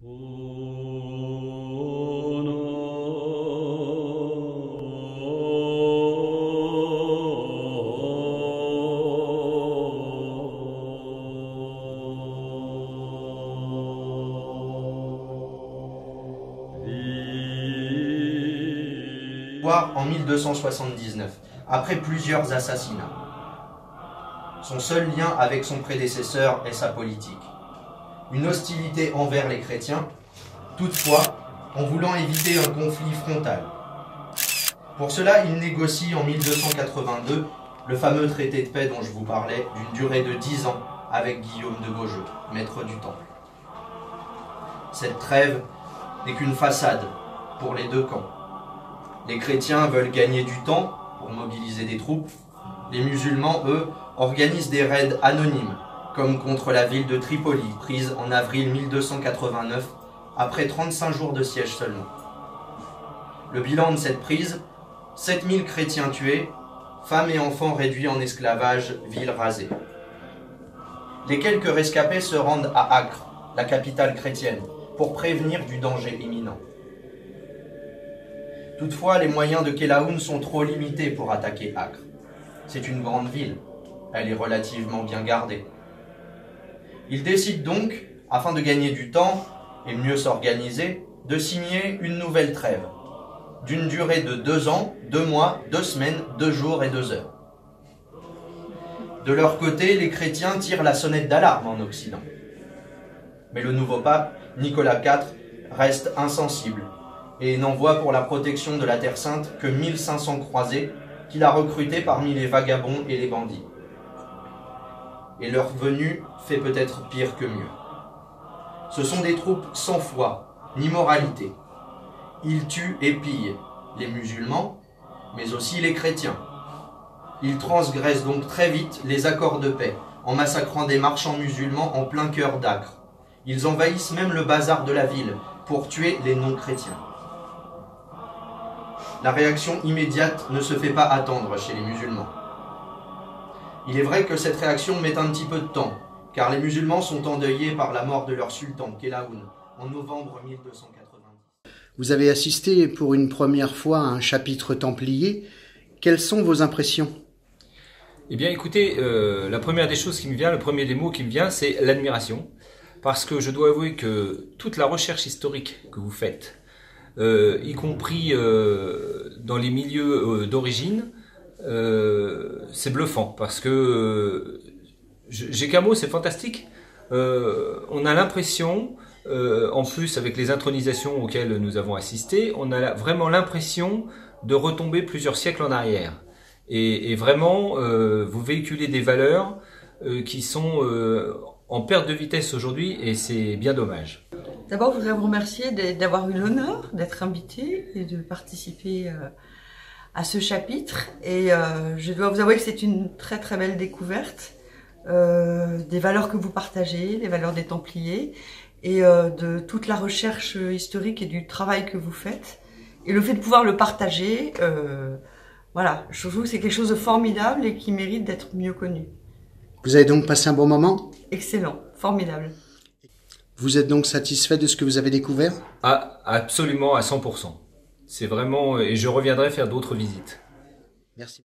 en 1279, après plusieurs assassinats. Son seul lien avec son prédécesseur est sa politique. Une hostilité envers les chrétiens, toutefois, en voulant éviter un conflit frontal. Pour cela, il négocie en 1282 le fameux traité de paix dont je vous parlais, d'une durée de 10 ans, avec Guillaume de Beaujeu, maître du Temple. Cette trêve n'est qu'une façade pour les deux camps. Les chrétiens veulent gagner du temps pour mobiliser des troupes. Les musulmans, eux, organisent des raids anonymes, comme contre la ville de Tripoli, prise en avril 1289, après 35 jours de siège seulement. Le bilan de cette prise, 7000 chrétiens tués, femmes et enfants réduits en esclavage, ville rasée. Les quelques rescapés se rendent à Acre, la capitale chrétienne, pour prévenir du danger imminent. Toutefois, les moyens de Kelaoun sont trop limités pour attaquer Acre. C'est une grande ville. Elle est relativement bien gardée. Il décide donc, afin de gagner du temps et mieux s'organiser, de signer une nouvelle trêve, d'une durée de deux ans, deux mois, deux semaines, deux jours et deux heures. De leur côté, les chrétiens tirent la sonnette d'alarme en Occident. Mais le nouveau pape, Nicolas IV, reste insensible et n'envoie pour la protection de la Terre Sainte que 1500 croisés qu'il a recrutés parmi les vagabonds et les bandits. Et leur venue fait peut-être pire que mieux. Ce sont des troupes sans foi ni moralité. Ils tuent et pillent les musulmans, mais aussi les chrétiens. Ils transgressent donc très vite les accords de paix en massacrant des marchands musulmans en plein cœur d'Acre. Ils envahissent même le bazar de la ville pour tuer les non-chrétiens la réaction immédiate ne se fait pas attendre chez les musulmans. Il est vrai que cette réaction met un petit peu de temps, car les musulmans sont endeuillés par la mort de leur sultan, Kelaoun, en novembre 1290. Vous avez assisté pour une première fois à un chapitre templier. Quelles sont vos impressions? Eh bien écoutez, euh, la première des choses qui me vient, le premier des mots qui me vient, c'est l'admiration. Parce que je dois avouer que toute la recherche historique que vous faites, euh, y compris euh, dans les milieux euh, c'est bluffant parce que Gécamo, c'est fantastique. on a l'impression, en plus avec les intronisations auxquelles nous avons assisté, on a vraiment l'impression de retomber plusieurs siècles en arrière. Et, et vraiment, vous véhiculez des valeurs qui sont en perte de vitesse aujourd'hui et c'est bien dommage. D'abord, je voudrais vous remercier d'avoir eu l'honneur d'être invité et de participer euh, à ce chapitre. Et euh, je dois vous avouer que c'est une très très belle découverte euh, des valeurs que vous partagez, des valeurs des Templiers et de toute la recherche historique et du travail que vous faites. Et le fait de pouvoir le partager, voilà, je trouve que c'est quelque chose de formidable et qui mérite d'être mieux connu. Vous avez donc passé un bon moment? Excellent, formidable. Vous êtes donc satisfait de ce que vous avez découvert? Ah, Absolument à 100%. C'est vraiment... Et je reviendrai faire d'autres visites. Merci.